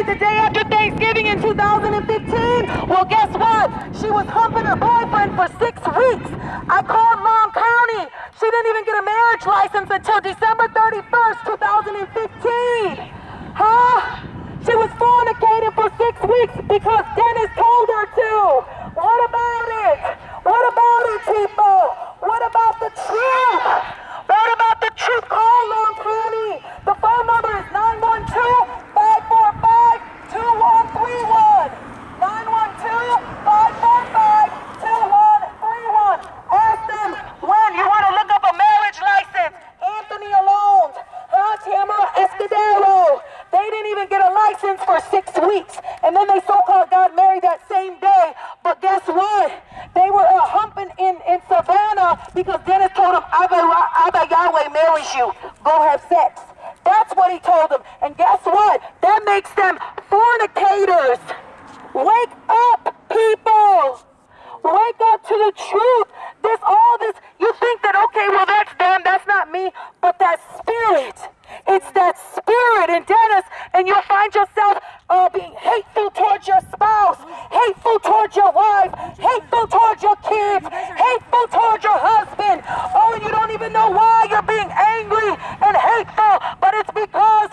married the day after Thanksgiving in 2015? Well, guess what? She was humping her boyfriend for six weeks. I called Long County. She didn't even get a marriage license until December 31st, 2015. Huh? She was fornicating for six weeks because Denis told her to. What about it? What about it, people? What about the truth? What about the truth? Call Long County. The phone number is 912-545-2131. 912-545-2131. Ask them when you want to look up a marriage license. Anthony Alone, huh? Tamara Escudero. They didn't even get a license for six weeks. And then they so-called got married that same day. But guess what? They were uh, humping in, in Savannah because Denis told them, Abba, Abba Yahweh marries you. Go have sex. That's what he told them. And guess what? That makes them fornicators. Wake up, people. Wake up to the truth. This all this you think that okay, well that's them, that's not me, but that spirit. It's that spirit in Denis, and you'll find yourself uh, being hateful towards your spouse, hateful towards your wife, hateful towards your kids, hateful towards your husband. Oh, and you don't even know why you're being angry and hateful, but it's because